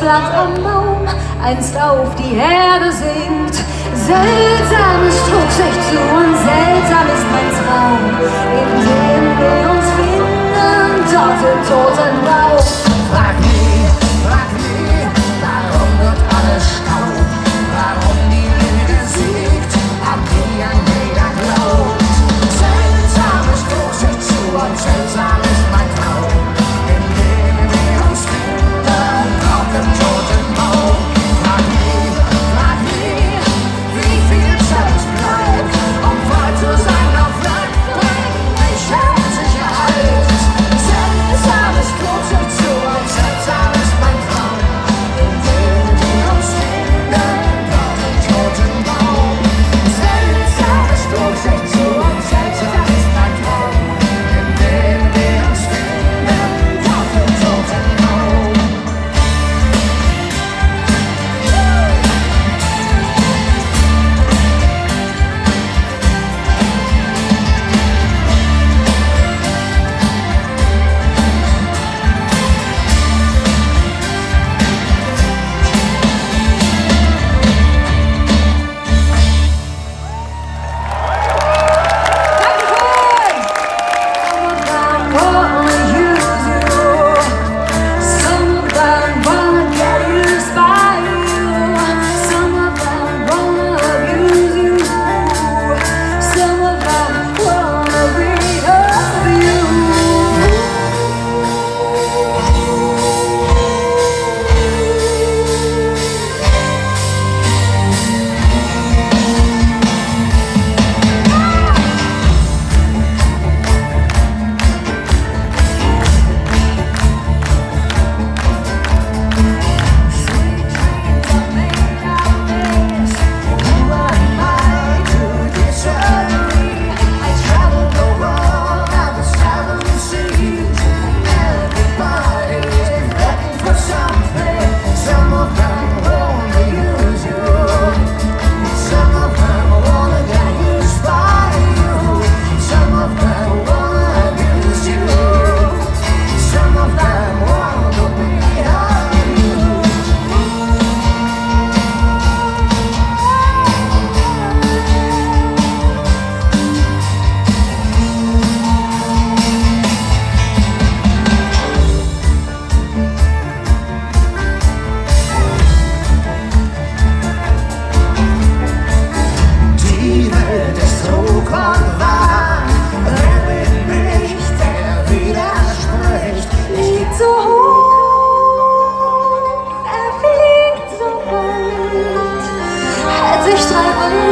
Blatt am Baum einst auf die Erde sinkt. Seltsam trug sich zu und seltsam ist mein Traum, in dem wir uns finden, dort im toten Bauch.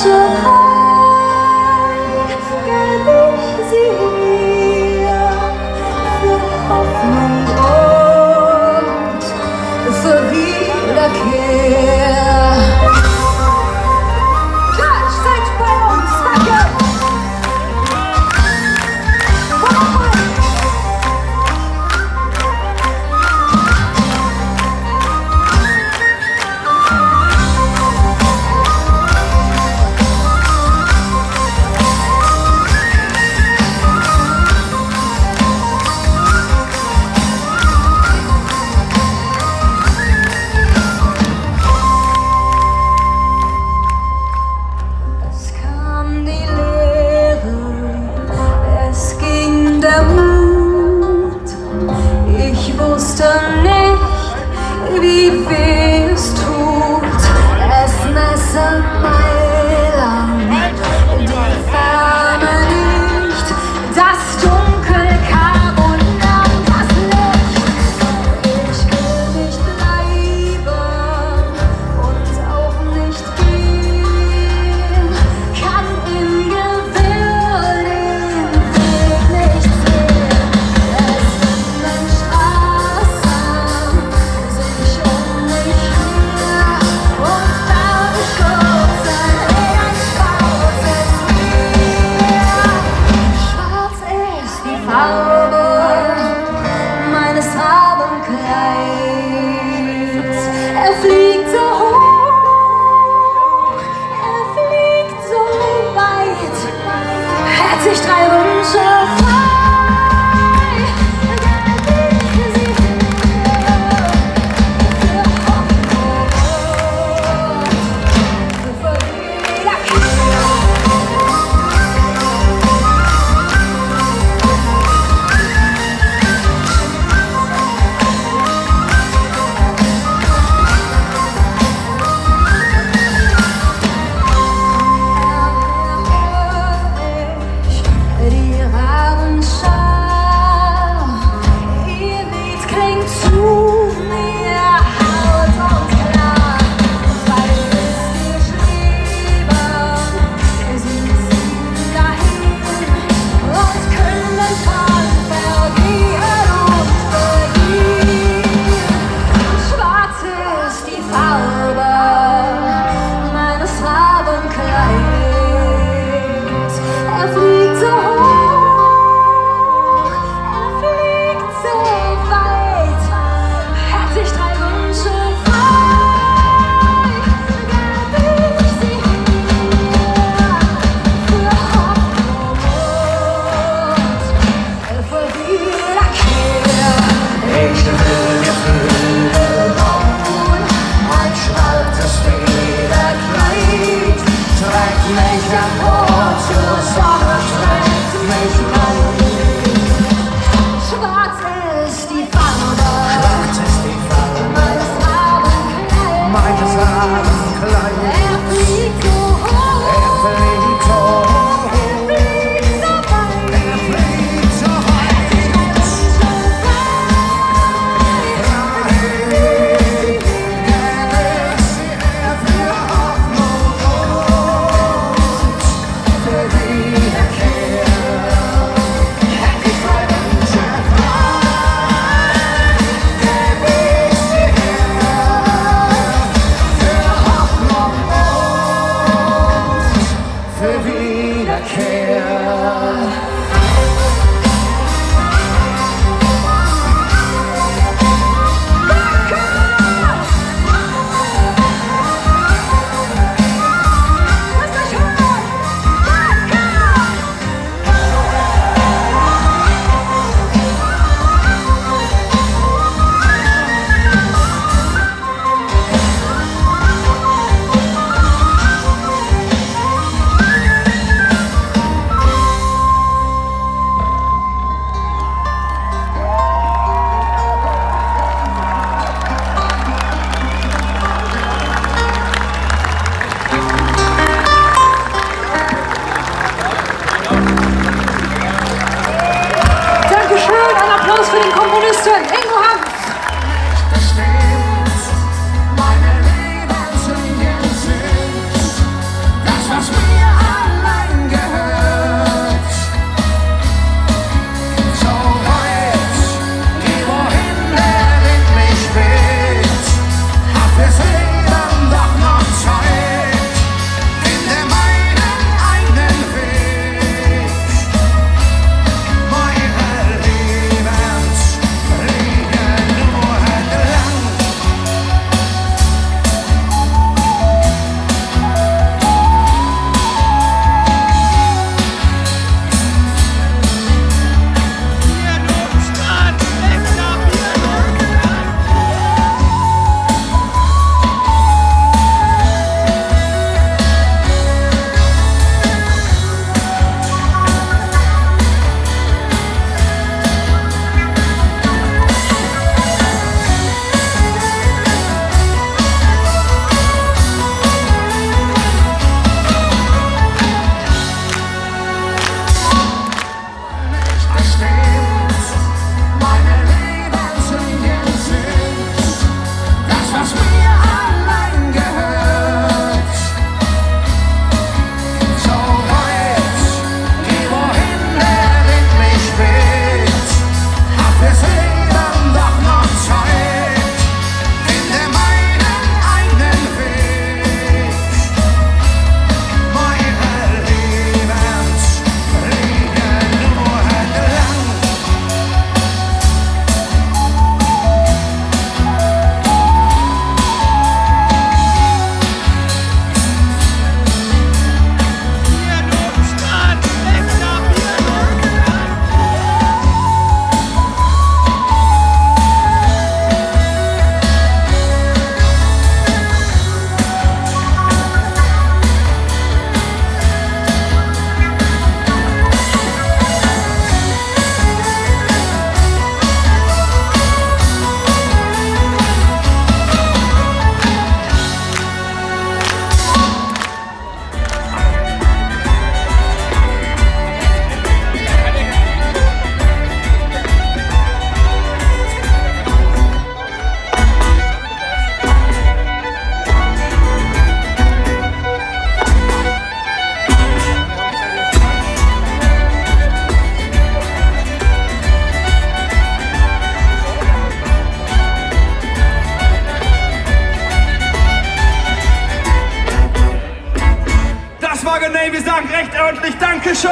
说 ey, wir sagen recht ordentlich Dankeschön!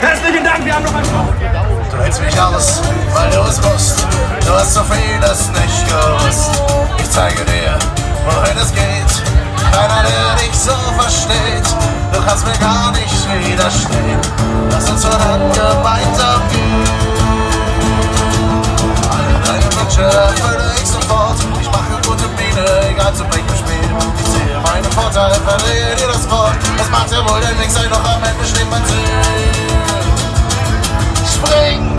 Herzlichen Dank, wir haben noch einen Spruch. Du hältst mich aus, weil du es musst. Du hast so vieles nicht gewusst. Kannst mir gar nicht widerstehen. Lass uns gemeinsam gehen. Alle deine Wünsche erfülle ich sofort. Ich mache gute Miene, egal zu welchem Spiel. Ich sehe meinen Vorteil, verliere dir das Wort. Es macht ja wohl den Weg sein, doch am Ende steht mein Ziel spring,